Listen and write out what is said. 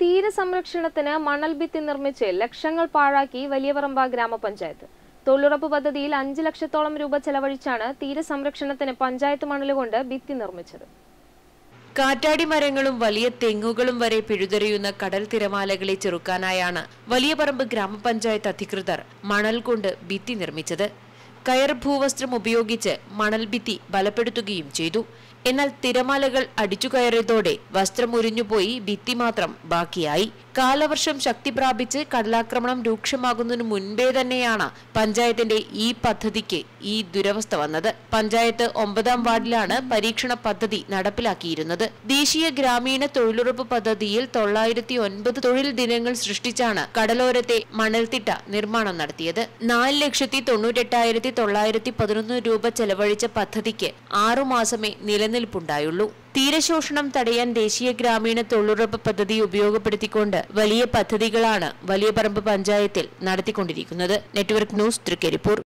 തീരസംരക്ഷണത്തിന് മണൽഭിത്തി നിർമ്മിച്ച് ലക്ഷങ്ങൾ പാഴാക്കി വലിയപറമ്പ ഗ്രാമപഞ്ചായത്ത്. തൊഴിലുറപ്പ് പദ്ധതിയിൽ അഞ്ച് ലക്ഷത്തോളം രൂപ ചെലവഴിച്ചാണ് തീരസംരക്ഷണത്തിന് പഞ്ചായത്ത് മണലുകൊണ്ട് ഭിത്തി നിർമ്മിച്ചത്. കാറ്റാടി മരങ്ങളും വലിയ തെങ്ങുകളും വരെ പിഴുതെറിയുന്ന കടൽ തിരമാലകളെ ചെറുക്കാനായാണ് വലിയപറമ്പ് ഗ്രാമപഞ്ചായത്ത് അധികൃതർ മണൽ കൊണ്ട് ഭിത്തി നിർമ്മിച്ചത്. കയർ ഭൂവസ്ത്രം ഉപയോഗിച്ച് മണൽഭിത്തി ബലപ്പെടുത്തുകയും ചെയ്തു. എന്നാൽ തിരമാലകൾ അടിച്ചു കയറിയതോടെ വസ്ത്രം ഉരിഞ്ഞുപോയി ഭിത്തി മാത്രം ബാക്കിയായി. കാലവർഷം ശക്തി പ്രാപിച്ച് കടലാക്രമണം രൂക്ഷമാകുന്നതിന് മുൻപേ തന്നെയാണ് പഞ്ചായത്തിന്റെ ഈ പദ്ധതിക്ക് ഈ ദുരവസ്ഥ വന്നത്. പഞ്ചായത്ത് ഒമ്പതാം വാർഡിലാണ് പരീക്ഷണ പദ്ധതി നടപ്പിലാക്കിയിരുന്നത്. ദേശീയ ഗ്രാമീണ തൊഴിലുറപ്പ് പദ്ധതിയിൽ തൊള്ളായിരത്തി ഒൻപത് തൊഴിൽ ദിനങ്ങൾ സൃഷ്ടിച്ചാണ് കടലോരത്തെ മണൽത്തിട്ട നിർമ്മാണം നടത്തിയത്. നാല് ലക്ഷത്തി തൊണ്ണൂറ്റെട്ടായിരത്തി തൊള്ളായിരത്തി പതിനൊന്ന് രൂപ ചെലവഴിച്ച പദ്ധതിക്ക് ആറുമാസമേ നിലനിൽപ്പുണ്ടായുള്ളൂ. തീരശോഷണം തടയാൻ ദേശീയ ഗ്രാമീണ തൊഴിലുറപ്പ് പദ്ധതി ഉപയോഗപ്പെടുത്തിക്കൊണ്ട് വലിയ പദ്ധതികളാണ് വലിയ പറമ്പ് പഞ്ചായത്തിൽ നടത്തിക്കൊണ്ടിരിക്കുന്നത്. Network news Trikaripur.